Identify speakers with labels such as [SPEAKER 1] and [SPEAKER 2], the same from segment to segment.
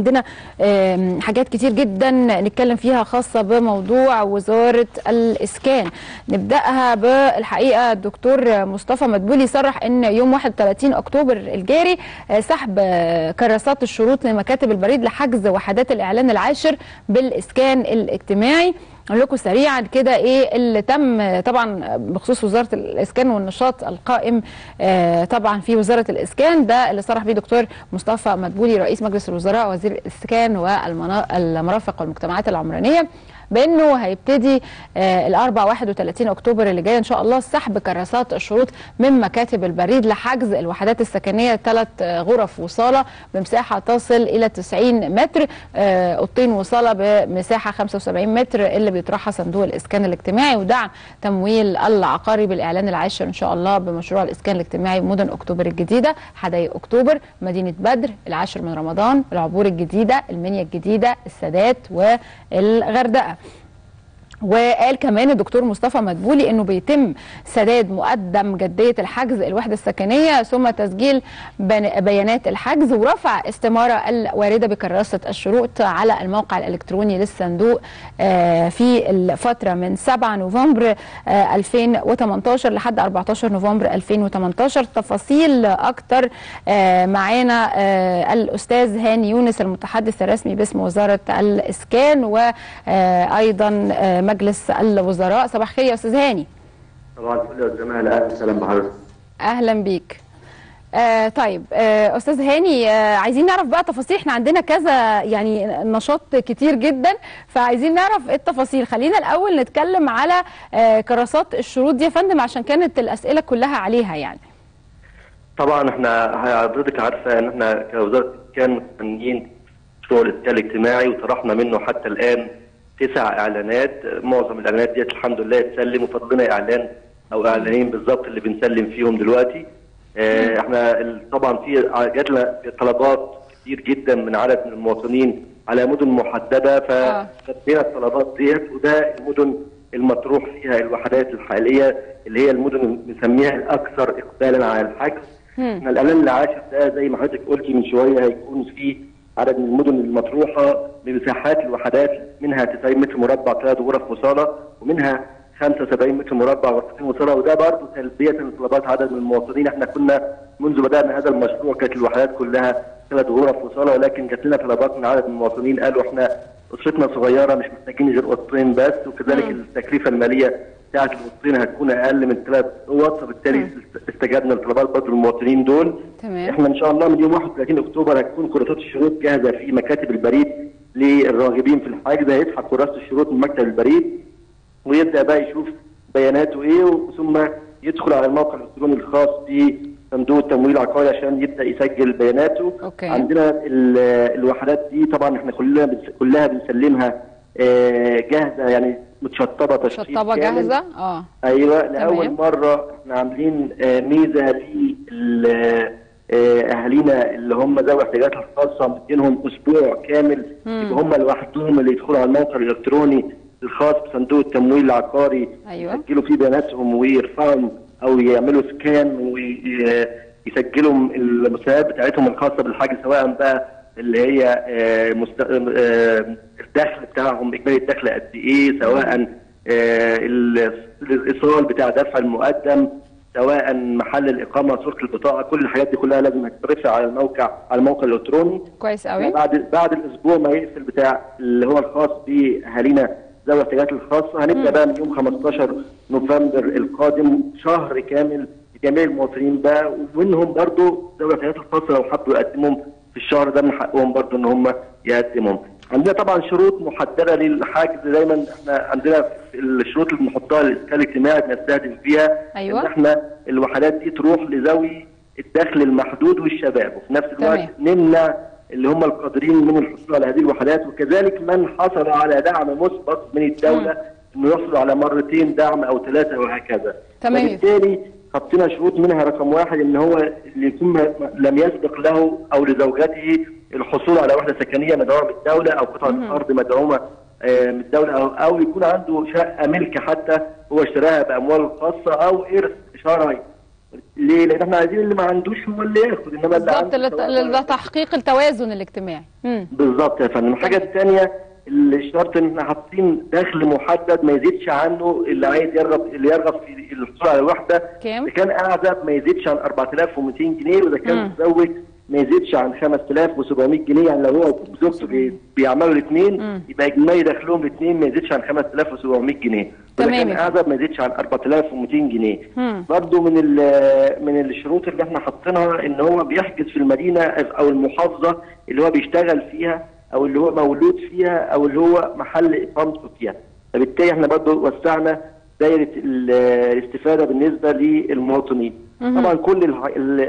[SPEAKER 1] عندنا حاجات كتير جدا نتكلم فيها خاصة بموضوع وزارة الإسكان. نبدأها بالحقيقة الدكتور مصطفى مدبولي صرح أن يوم 31 أكتوبر الجاري آه، سحب آه، كراسات الشروط لمكاتب البريد لحجز وحدات الإعلان العاشر بالإسكان الاجتماعي. أقول لكم سريعا كده إيه اللي تم طبعا بخصوص وزارة الإسكان والنشاط القائم آه، طبعا في وزارة الإسكان ده اللي صرح بيه دكتور مصطفى مدبولي رئيس مجلس الوزراء وزير الإسكان والمرافق والمجتمعات العمرانية. بانه هيبتدي آه الأربع 31 أكتوبر اللي جاي. إن شاء الله سحب كراسات الشروط من مكاتب البريد لحجز الوحدات السكنية ثلاث آه غرف وصالة بمساحة تصل إلى 90 متر آه أوضتين وصالة بمساحة 75 متر اللي بيطرحها صندوق الإسكان الاجتماعي. ودعم تمويل العقاري بالإعلان العاشر إن شاء الله بمشروع الإسكان الاجتماعي بمدن أكتوبر الجديدة حدائق أكتوبر مدينة بدر العاشر من رمضان العبور الجديدة المنيا الجديدة السادات والغردقة. وقال كمان الدكتور مصطفى مدبولي إنه بيتم سداد مقدم جدية الحجز الوحدة السكنية ثم تسجيل بيانات الحجز ورفع استمارة الواردة بكراسة الشروط على الموقع الإلكتروني للصندوق آه، في الفترة من 7 نوفمبر آه، 2018 لحد 14 نوفمبر 2018 تفاصيل أكتر آه، معانا آه، الأستاذ هاني يونس المتحدث الرسمي باسم وزارة الإسكان وأيضا مجلس الوزراء. صباح الخير يا أستاذ هاني.
[SPEAKER 2] طبعا كل الزملاء أهلا وسهلا بحضرتك.
[SPEAKER 1] أهلا بيك. آه طيب آه أستاذ هاني آه عايزين نعرف بقى تفاصيل. إحنا عندنا كذا يعني نشاط كتير جدا فعايزين نعرف إيه التفاصيل. خلينا الأول نتكلم على آه كراسات الشروط دي يا فندم عشان كانت الأسئلة كلها عليها يعني.
[SPEAKER 2] طبعا إحنا حضرتك عارفة إن إحنا كوزارة اسكان مستنيين مشروع الاسكان الاجتماعي وطرحنا منه حتى الآن تسع إعلانات. معظم الإعلانات ديت الحمد لله اتسلم وفضلنا إعلان أو إعلانين بالظبط اللي بنسلم فيهم دلوقتي. آه إحنا طبعا في جاتنا طلبات كتير جدا من عدد من المواطنين على مدن محددة
[SPEAKER 1] آه.
[SPEAKER 2] فخدنا الطلبات ديت وده المدن المطروح فيها الوحدات الحالية اللي هي المدن بنسميها الأكثر اقبالا على الحجز. إحنا الإعلان العاشر ده زي ما حضرتك قلتي من شوية هيكون فيه عدد من المدن المطروحة بمساحات الوحدات منها 90 متر مربع ثلاث غرف وصاله ومنها 75 متر مربع غرفتين وصاله وده برضه تلبية لطلبات عدد من المواطنين. إحنا كنا منذ بدأنا هذا المشروع كانت الوحدات كلها ثلاث غرف وصاله ولكن جات لنا طلبات من عدد من المواطنين. قالوا إحنا أسرتنا صغيرة مش محتاجين غير أوضتين بس وكذلك التكلفة المالية بتاعت الاوضتين هتكون أقل من ثلاث أوض فبالتالي استجبنا لطلبات برضه المواطنين دول.
[SPEAKER 1] تمام.
[SPEAKER 2] إحنا إن شاء الله من يوم 31 أكتوبر هتكون كراسات الشروط جاهزة في مكاتب البريد للراغبين في الحجز هيسحب كراسة الشروط من مكتب البريد ويبدأ بقى يشوف بياناته إيه ثم يدخل على الموقع الإلكتروني الخاص بصندوق التمويل العقاري عشان يبدأ يسجل بياناته.
[SPEAKER 1] أوكي.
[SPEAKER 2] عندنا ال- الوحدات دي طبعا إحنا كلنا كلها بنسلمها آه، جاهزة. يعني متشطبة تشطيب كامل.
[SPEAKER 1] جاهزة
[SPEAKER 2] آه أيوه
[SPEAKER 1] لأول.
[SPEAKER 2] مرة إحنا عاملين آه، ميزة لل آه، أهالينا اللي هم ذوي الاحتياجات الخاصة مدينهم أسبوع كامل يبقى هم لوحدهم اللي يدخلوا على الموقع الإلكتروني الخاص بصندوق التمويل العقاري
[SPEAKER 1] أيوة.
[SPEAKER 2] يسجلوا فيه بياناتهم ويرفعوا أو يعملوا سكان ويسجلوا المستندات بتاعتهم الخاصة بالحجز سواء بقى اللي هي آه، مست... الدخل بتاعهم إجمالي الدخل قد إيه؟ سواء آه، ال- الإيصال بتاع دفع المقدم سواء محل الإقامة صوره البطاقة كل الحاجات دي كلها لازم تترفع على الموقع على الموقع الإلكتروني.
[SPEAKER 1] كويس قوي.
[SPEAKER 2] بعد بعد الأسبوع ما يقفل بتاع اللي هو الخاص باهالينا ذوي الاحتياجات الخاصة هنبدأ بقى من يوم 15 نوفمبر القادم شهر كامل لجميع المواطنين بقى ومنهم برضو ذوي الاحتياجات الخاصة لو حبوا يقدمهم في الشهر ده من حقهم برضو إن هم يقدمهم. عندنا طبعا شروط محددة للحجز دايما إحنا عندنا الشروط اللي بنحطها للاسكان الاجتماعي بنستهدف فيها
[SPEAKER 1] أيوة.
[SPEAKER 2] إن إحنا الوحدات دي تروح لذوي الدخل المحدود والشباب وفي نفس الوقت
[SPEAKER 1] تمام.
[SPEAKER 2] نمنع اللي هم القادرين من الحصول على هذه الوحدات وكذلك من حصل على دعم مسبق من الدولة إنه يحصل على مرتين دعم أو ثلاثة وهكذا.
[SPEAKER 1] تمام.
[SPEAKER 2] وبالتالي حطينا شروط منها رقم واحد إن هو اللي يكون لم يسبق له أو لزوجته الحصول على وحدة سكنية مدعومه من الدولة أو قطعه ارض مدعومة آه، من الدولة أو أو يكون عنده شقة ملك حتى هو اشتراها بامواله الخاصه أو إرث شرعي ليه؟ لأن إحنا عايزين اللي ما عندوش هو اللي ياخد إنما اللي
[SPEAKER 1] بالظبط لت- لتحقيق التوازن الاجتماعي.
[SPEAKER 2] بالظبط يا فندم الحاجة الثانية الشرط إن إحنا حاطين دخل محدد ما يزيدش عنه اللي عايز يرغب اللي يرغب في الحصول على الوحده
[SPEAKER 1] كام؟
[SPEAKER 2] إذا كان أعزب ما يزيدش عن 4200 جنيه
[SPEAKER 1] وإذا.
[SPEAKER 2] كان متزوج ما يزيدش عن 5700 جنيه يعني لو هو وزوجته بي- بيعملوا الاثنين. يبقى اجمالي دخلهم الاثنين ما يزيدش عن 5700 جنيه
[SPEAKER 1] تمام
[SPEAKER 2] كان
[SPEAKER 1] يا فندم.
[SPEAKER 2] اعزب ما يزيدش عن 4200 جنيه
[SPEAKER 1] مم.
[SPEAKER 2] برضو من من الشروط اللي إحنا حاطينها إن هو بيحجز في المدينة أو المحافظة اللي هو بيشتغل فيها أو اللي هو مولود فيها أو اللي هو محل اقامته فيها فبالتالي إحنا برضو وسعنا دايرة ال- الاستفادة بالنسبة للمواطنين. طبعا كل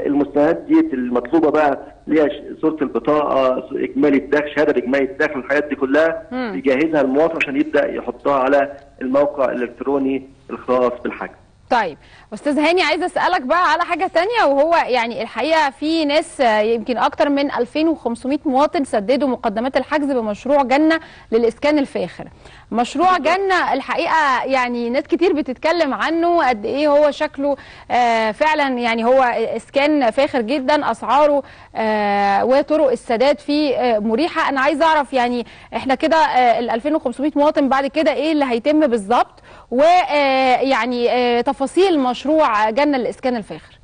[SPEAKER 2] المستندات دي المطلوبة بقى اللي هي صورة البطاقة إجمالي الدخل شهادة باجمالي الدخل الحاجات دي كلها
[SPEAKER 1] مم.
[SPEAKER 2] بيجهزها المواطن عشان يبدأ يحطها على الموقع الإلكتروني الخاص بالحجز
[SPEAKER 1] طيب أستاذ هاني عايزة أسألك بقى على حاجة تانية وهو يعني الحقيقة في ناس يمكن أكتر من 2500 مواطن سددوا مقدمات الحجز بمشروع جنة للإسكان الفاخر مشروع جنة. الحقيقة يعني ناس كتير بتتكلم عنه قد إيه هو شكله آه، فعلا يعني هو إسكان فاخر جدا. أسعاره آه، وطرق السداد فيه آه، مريحة. أنا عايزة أعرف يعني إحنا كده ال 2500 مواطن بعد كده إيه اللي هيتم بالظبط؟ ويعني تفاصيل مشروع جنة الإسكان الفاخر.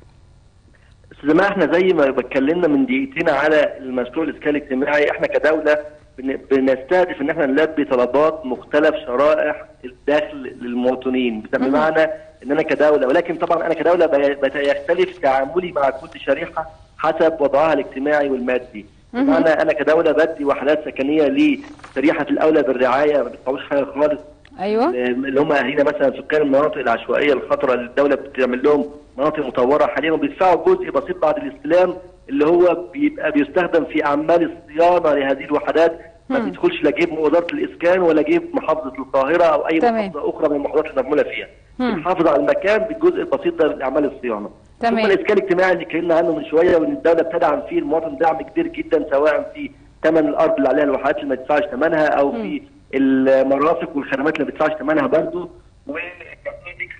[SPEAKER 2] أستاذ إحنا زي ما اتكلمنا من دقيقتين على المشروع الإسكان الاجتماعي إحنا كدولة بنستهدف إن إحنا نلبي طلبات مختلف شرائح الدخل للمواطنين. بمعنى إن أنا كدولة ولكن طبعا أنا كدولة بي- بت- يختلف تعاملي مع كل شريحة حسب وضعها الاجتماعي والمادي. بمعنى أنا كدولة بدي وحدات سكنية لشريحه الأولى بالرعاية ما بيدفعوش حاجة خالص.
[SPEAKER 1] أيوة.
[SPEAKER 2] اللي هم اهالينا مثلا سكان المناطق العشوائية الخطرة اللي الدولة بتعمل لهم مناطق مطورة حاليا وبيدفعوا جزء بسيط بعد الاستلام اللي هو بيبقى بيستخدم في أعمال الصيانة لهذه الوحدات ما. بيدخلش لا جيب وزارة الإسكان ولا جيب محافظة القاهرة أو أي
[SPEAKER 1] تمام.
[SPEAKER 2] محافظة أخرى من المحافظات اللي معموله فيها. بنحافظ على المكان بالجزء البسيط ده لأعمال الصيانة
[SPEAKER 1] تمام.
[SPEAKER 2] ثم الإسكان الاجتماعي اللي اتكلمنا عنه من شوية وإن الدولة بتدعم فيه المواطن دعم كبير جدا سواء في ثمن الأرض اللي عليها الوحدات اللي ما يدفعش ثمنها أو في المرافق والخدمات اللي ما بيدفعش ثمنها برضه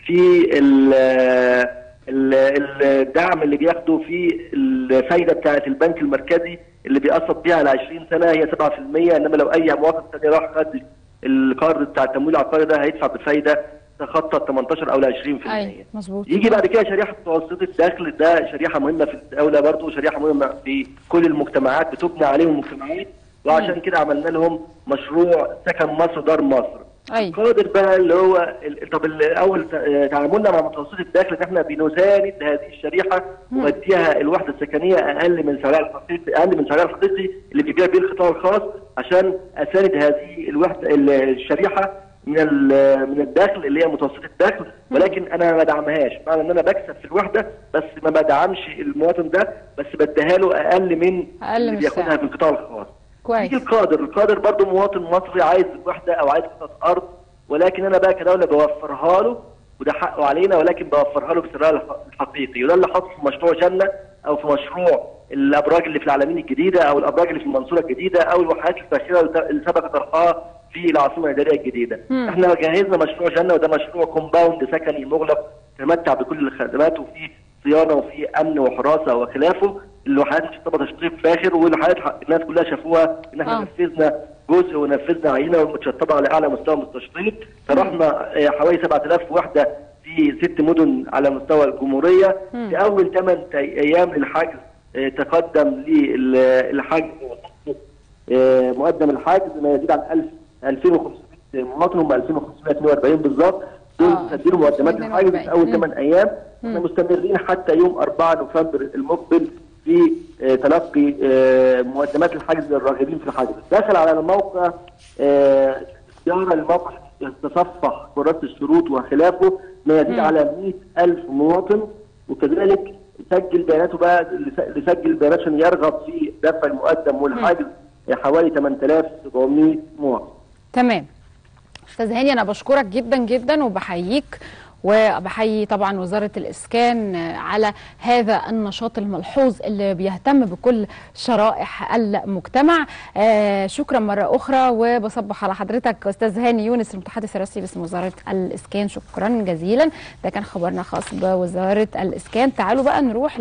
[SPEAKER 2] في الدعم اللي بياخده في الفايدة بتاعه البنك المركزي اللي بيقسط بيها على 20 سنة هي 7% إنما لو أي مواطن ثاني راح خد القرض بتاع التمويل العقاري ده هيدفع بفايده تخطى 18 أو ل 20%
[SPEAKER 1] أي مظبوط.
[SPEAKER 2] يجي بعد كده شريحة متوسطة الدخل ده شريحة مهمة في الدولة برضه وشريحة مهمة في كل المجتمعات بتبنى عليهم مجتمعات وعشان كده عملنا لهم مشروع سكن مصر دار مصر.
[SPEAKER 1] أي.
[SPEAKER 2] القادر بقى اللي هو طب الأول تعاملنا مع متوسط الدخل إن إحنا بنساند هذه الشريحة ونديها الوحدة السكنية أقل من سعرها الحقيقي أقل من سعرها الحقيقي اللي بيبيع بيه القطاع الخاص عشان أساند هذه الوحده ال- الشريحة من من الدخل اللي هي متوسط الدخل. ولكن أنا ما بدعمهاش معنى إن أنا بكسب في الوحدة بس ما بدعمش المواطن ده بس بديها له أقل من اللي
[SPEAKER 1] من
[SPEAKER 2] بياخدها
[SPEAKER 1] السعر.
[SPEAKER 2] في القطاع الخاص.
[SPEAKER 1] كويس
[SPEAKER 2] يجي القادر القادر برضه مواطن مصري عايز وحدة أو عايز قطعه أرض ولكن أنا بقى كدولة بوفرها له وده حقه علينا ولكن بوفرها له بسعرها الح- الحقيقي وده اللي حصل في مشروع جنة أو في مشروع الأبراج اللي في العلمين الجديدة أو الأبراج اللي في المنصورة الجديدة أو الوحدات الفاخره اللي سبق طرحها في العاصمة الإدارية الجديدة.
[SPEAKER 1] مم.
[SPEAKER 2] إحنا جهزنا مشروع جنة وده مشروع كومباوند سكني مغلق يتمتع بكل الخدمات وفيه صيانة وفيه أمن وحراسة وخلافه الوحدات مشطبه تشطيب فاخر والوحدات ح- الناس كلها شافوها إن إحنا
[SPEAKER 1] آه.
[SPEAKER 2] نفذنا جزء ونفذنا عينة ومتشطبه على اعلى مستوى من التشطيب طرحنا آه، حوالي 7000 وحده في ست مدن على مستوى الجمهورية
[SPEAKER 1] مم.
[SPEAKER 2] في أول 8 أيام للحجز آه، تقدم للحجز مقدم الحجز ما يزيد عن 1000 2500 مواطن هم 2542 بالظبط دول سجلوا مقدمات الحجز في
[SPEAKER 1] أول.
[SPEAKER 2] 8 أيام إحنا مستمرين حتى يوم 4 نوفمبر المقبل في آه، تلقي آه، مقدمات الحجز للراغبين في الحجز. دخل على الموقع زياره للموقع تصفح كراسه الشروط وخلافه ما يزيد. على 100000 مواطن وكذلك سجل بياناته بقى اللي سجل بيانات عشان يرغب في دفع المقدم والحجز حوالي 8700 مواطن.
[SPEAKER 1] تمام. أستاذ هاني أنا بشكرك جدا جدا وبحييك وبحيي طبعا وزارة الإسكان على هذا النشاط الملحوظ اللي بيهتم بكل شرائح المجتمع. آه شكرا مرة أخرى وبصبح على حضرتك أستاذ هاني يونس المتحدث الرسمي باسم وزارة الإسكان. شكرا جزيلا. ده كان خبرنا خاص بوزارة الإسكان. تعالوا بقى نروح